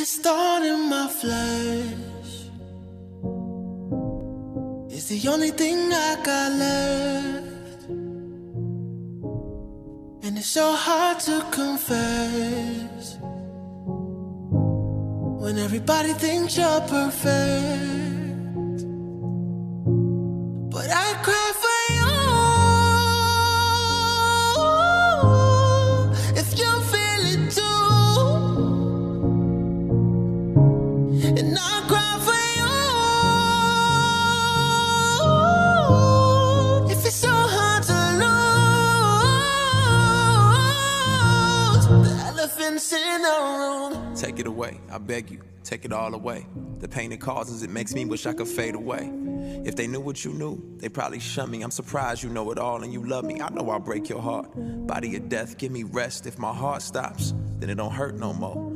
this thorn in my flesh is the only thing I got left. And it's so hard to confess when everybody thinks you're perfect. But I cry And I cry for you if it's so hard to lose the elephants in the room. Take it away, I beg you, take it all away. The pain it causes, it makes me wish I could fade away. If they knew what you knew, they probably shun me. I'm surprised you know it all and you love me. I know I'll break your heart. Body of death, give me rest. If my heart stops, then it don't hurt no more.